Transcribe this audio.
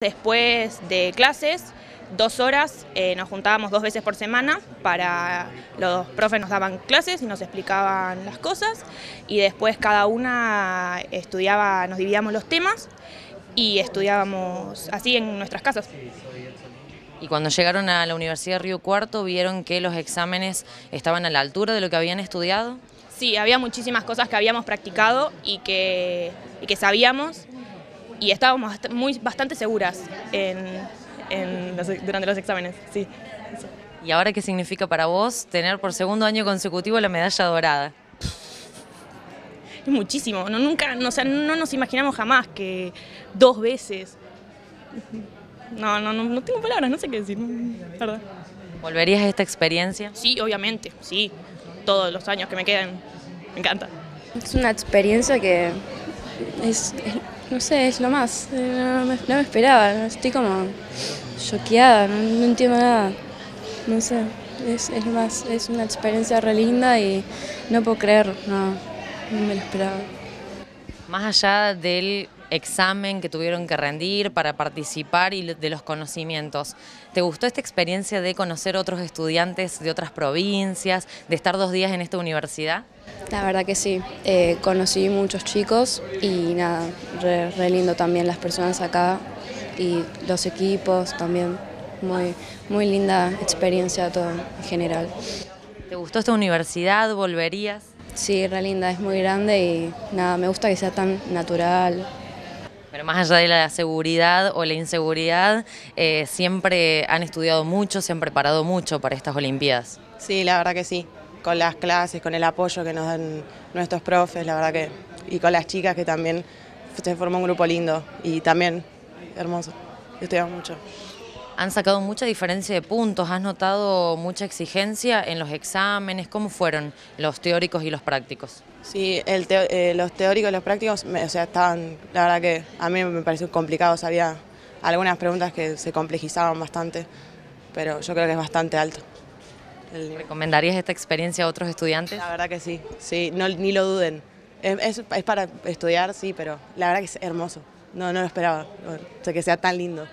Después de clases, dos horas, eh, nos juntábamos dos veces por semana para los profes nos daban clases y nos explicaban las cosas y después cada una estudiaba, nos dividíamos los temas y estudiábamos así en nuestras casas. Y cuando llegaron a la Universidad de Río Cuarto, ¿vieron que los exámenes estaban a la altura de lo que habían estudiado? Sí, había muchísimas cosas que habíamos practicado y que, y que sabíamos y estábamos muy, bastante seguras durante los exámenes. Sí. ¿Y ahora qué significa para vos tener por segundo año consecutivo la medalla dorada? Es muchísimo, no, nunca, no, no nos imaginamos jamás que dos veces. No, no, no, tengo palabras, no sé qué decir, ¿verdad? ¿Volverías a esta experiencia? Sí, obviamente, sí. Todos los años que me quedan, me encanta. Es una experiencia que es no sé, es lo más. Eh, no me, esperaba, estoy como choqueada, no, entiendo nada. No sé, es, lo más. Es una experiencia re linda y no puedo creer, no, no me lo esperaba. Más allá del examen que tuvieron que rendir para participar y de los conocimientos. ¿Te gustó esta experiencia de conocer otros estudiantes de otras provincias, de estar dos días en esta universidad? La verdad que sí, eh, conocí muchos chicos y nada, re, lindo también las personas acá y los equipos también, muy, muy linda experiencia todo en general. ¿Te gustó esta universidad? ¿Volverías? Sí, re linda, es muy grande y nada, me gusta que sea tan natural, pero más allá de la seguridad o la inseguridad, eh, siempre han estudiado mucho, se han preparado mucho para estas Olimpiadas. Sí, la verdad que sí. Con las clases, con el apoyo que nos dan nuestros profes, la verdad que. Y con las chicas que también se formó un grupo lindo y también hermoso. Estudiamos mucho. Han sacado mucha diferencia de puntos, has notado mucha exigencia en los exámenes, ¿cómo fueron los teóricos y los prácticos? Sí, eh, los teóricos y los prácticos, o sea, estaban, la verdad que a mí me pareció complicado, había algunas preguntas que se complejizaban bastante, pero yo creo que es bastante alto. ¿Recomendarías esta experiencia a otros estudiantes? La verdad que sí, sí, no, ni lo duden. Es, es, para estudiar, sí, pero la verdad que es hermoso. No, no lo esperaba, que sea tan lindo.